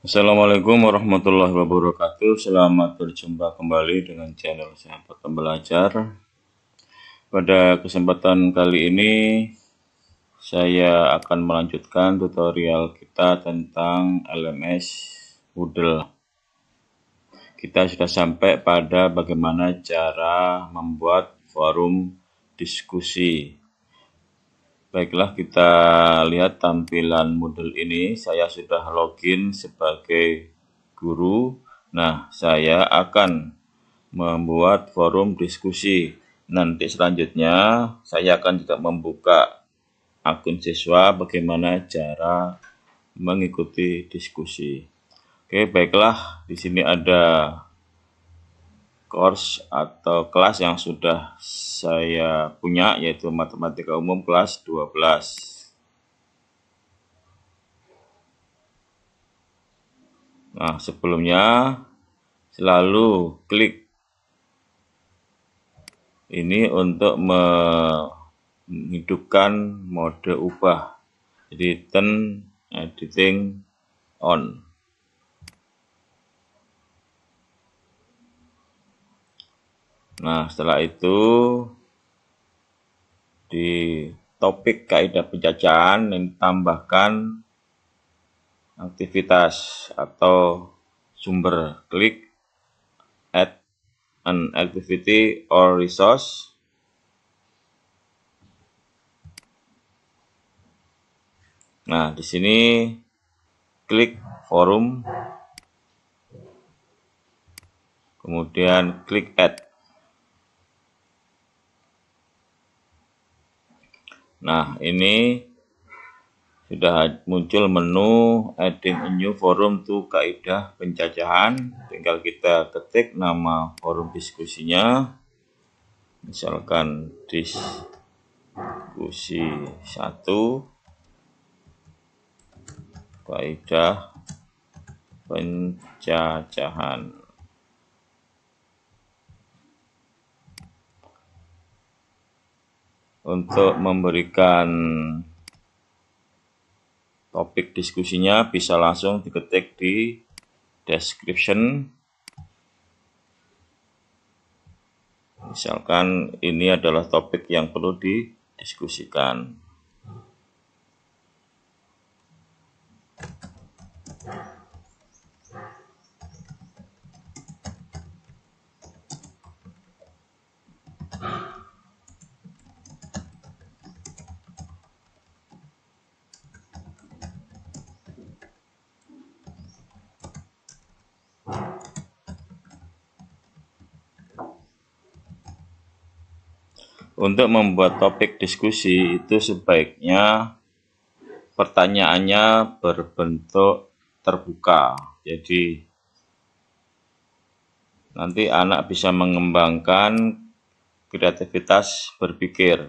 Assalamualaikum warahmatullahi wabarakatuh. Selamat berjumpa kembali dengan channel Sahabat Pembelajar. Pada kesempatan kali ini saya akan melanjutkan tutorial kita tentang LMS Moodle. Kita sudah sampai pada bagaimana cara membuat forum diskusi Baiklah kita lihat tampilan Moodle ini. Saya sudah login sebagai guru. Nah, saya akan membuat forum diskusi. Nanti selanjutnya saya akan juga membuka akun siswa bagaimana cara mengikuti diskusi. Oke, baiklah. Di sini ada course atau kelas yang sudah saya punya yaitu matematika umum kelas 12. Nah, sebelumnya selalu klik ini untuk menghidupkan mode ubah. Jadi turn editing on. Nah, setelah itu di topik kaidah penjajahan yang ditambahkan aktivitas atau sumber klik add an activity or resource. Nah, di sini klik forum. Kemudian klik add Nah, ini sudah muncul menu adding a new forum to kaidah penjajahan. Tinggal kita ketik nama forum diskusinya. Misalkan diskusi 1 kaidah penjajahan. Untuk memberikan topik diskusinya bisa langsung diketik di description. Misalkan ini adalah topik yang perlu didiskusikan Untuk membuat topik diskusi itu sebaiknya pertanyaannya berbentuk terbuka. Jadi nanti anak bisa mengembangkan kreativitas berpikir.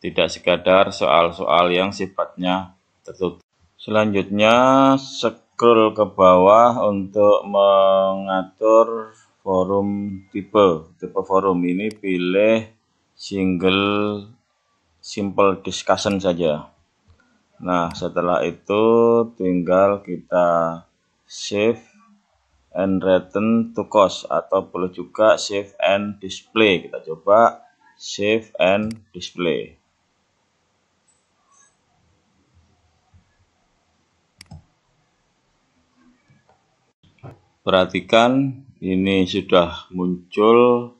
Tidak sekadar soal-soal yang sifatnya tertutup. Selanjutnya scroll ke bawah untuk mengatur forum tipe. Tipe forum ini pilih single simple discussion saja. Nah, setelah itu tinggal kita save and return to cost atau perlu juga save and display. Kita coba save and display. Perhatikan ini sudah muncul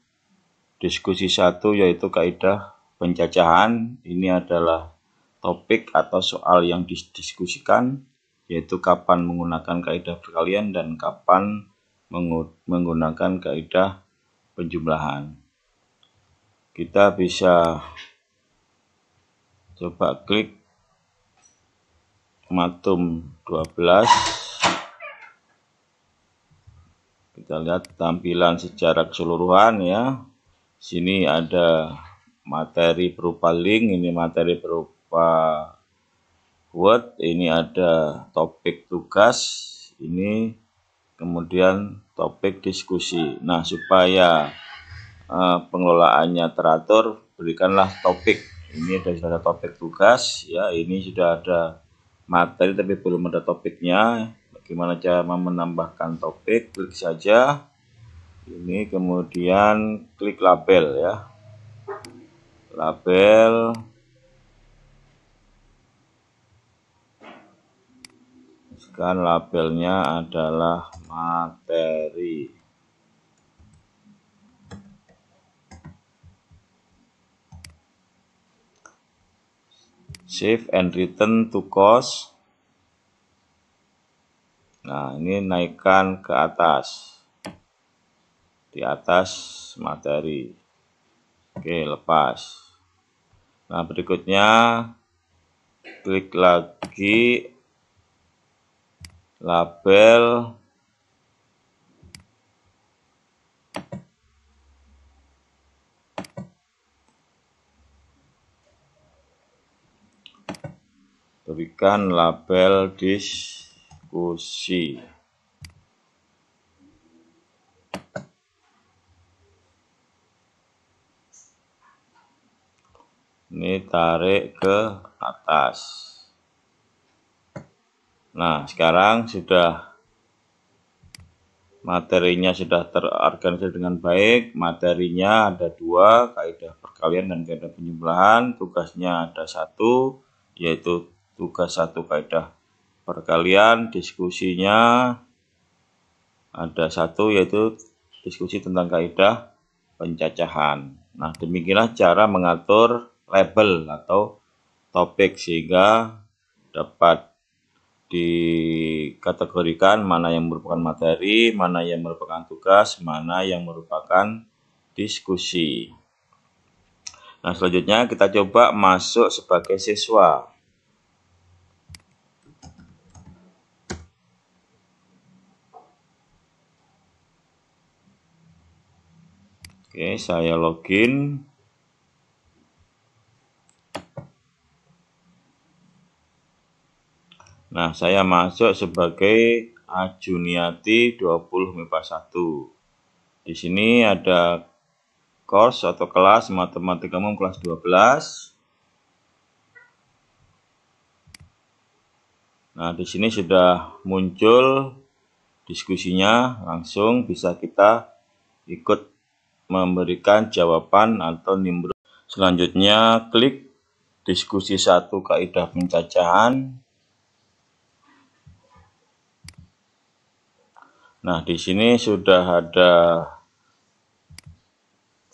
Diskusi satu yaitu kaidah penjajahan. Ini adalah topik atau soal yang didiskusikan yaitu kapan menggunakan kaidah perkalian dan kapan menggunakan kaidah penjumlahan. Kita bisa coba klik matum 12 kita lihat tampilan secara keseluruhan ya sini ada materi berupa link, ini materi berupa Word, ini ada topik tugas, ini kemudian topik diskusi. Nah, supaya uh, pengelolaannya teratur, berikanlah topik. Ini sudah ada topik tugas, ya. Ini sudah ada materi tapi belum ada topiknya. Gimana cara menambahkan topik? Klik saja ini kemudian klik label ya. Label Sekarang labelnya adalah materi. Save and return to cost. Nah, ini naikkan ke atas. Di atas materi. Oke, lepas. Nah, berikutnya klik lagi label berikan label diskusi. Ini tarik ke atas. Nah, sekarang sudah materinya sudah terorganisir dengan baik. Materinya ada dua, kaidah perkalian dan kaidah penjumlahan. Tugasnya ada satu, yaitu tugas satu kaidah perkalian, diskusinya ada satu yaitu diskusi tentang kaidah pencacahan. Nah, demikianlah cara mengatur label atau topik sehingga dapat dikategorikan mana yang merupakan materi, mana yang merupakan tugas, mana yang merupakan diskusi. Nah, selanjutnya kita coba masuk sebagai siswa. Oke, saya login. Nah, saya masuk sebagai Ajuniati 20 MIPA 1. Di sini ada course atau kelas matematika umum kelas 12. Nah, di sini sudah muncul diskusinya, langsung bisa kita ikut memberikan jawaban atau nimbrung. Selanjutnya klik diskusi satu kaidah pencacahan. Nah, di sini sudah ada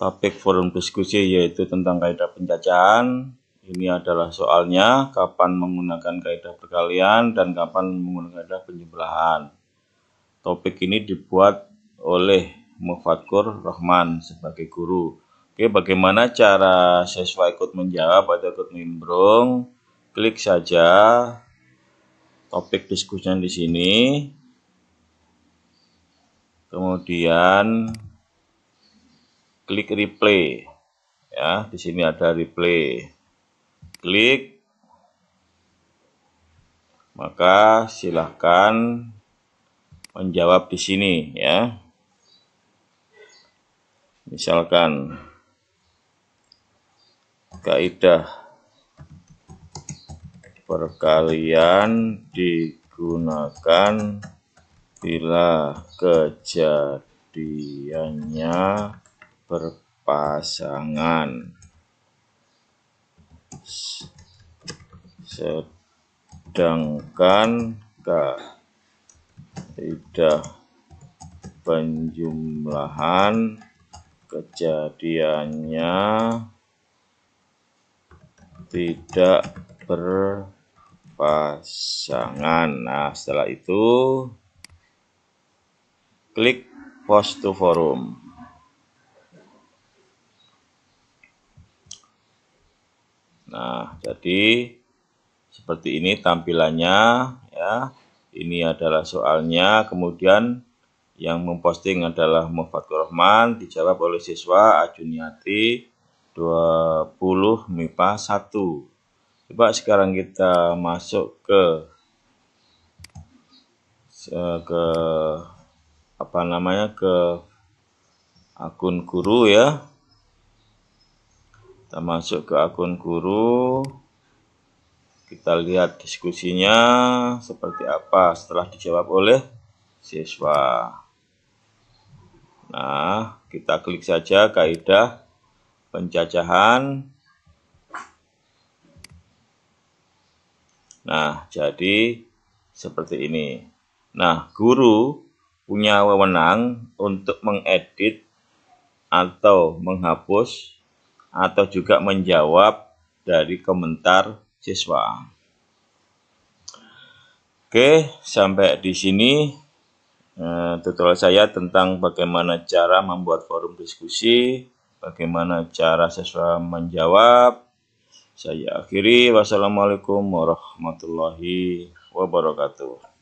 topik forum diskusi yaitu tentang kaidah pencacahan. Ini adalah soalnya kapan menggunakan kaidah perkalian dan kapan menggunakan kaidah penjumlahan. Topik ini dibuat oleh Mufatkur Rahman sebagai guru. Oke, bagaimana cara siswa ikut menjawab atau ikut nimbrung? Klik saja topik diskusinya di sini. Kemudian klik replay. Ya, di sini ada replay. Klik maka silahkan menjawab di sini ya. Misalkan kaidah perkalian digunakan bila kejadiannya berpasangan sedangkan kaidah penjumlahan kejadiannya tidak berpasangan. Nah, setelah itu klik post to forum. Nah, jadi seperti ini tampilannya ya. Ini adalah soalnya, kemudian yang memposting adalah Mufatul Rahman, dijawab oleh siswa Ajuniati 20 MIPA 1. Coba sekarang kita masuk ke ke apa namanya ke akun guru ya. Kita masuk ke akun guru. Kita lihat diskusinya seperti apa setelah dijawab oleh siswa. Nah, kita klik saja kaidah pencacahan. Nah, jadi seperti ini. Nah, guru punya wewenang untuk mengedit atau menghapus atau juga menjawab dari komentar siswa. Oke, sampai di sini eh, tutorial saya tentang bagaimana cara membuat forum diskusi, bagaimana cara siswa menjawab. Saya akhiri, wassalamualaikum warahmatullahi wabarakatuh.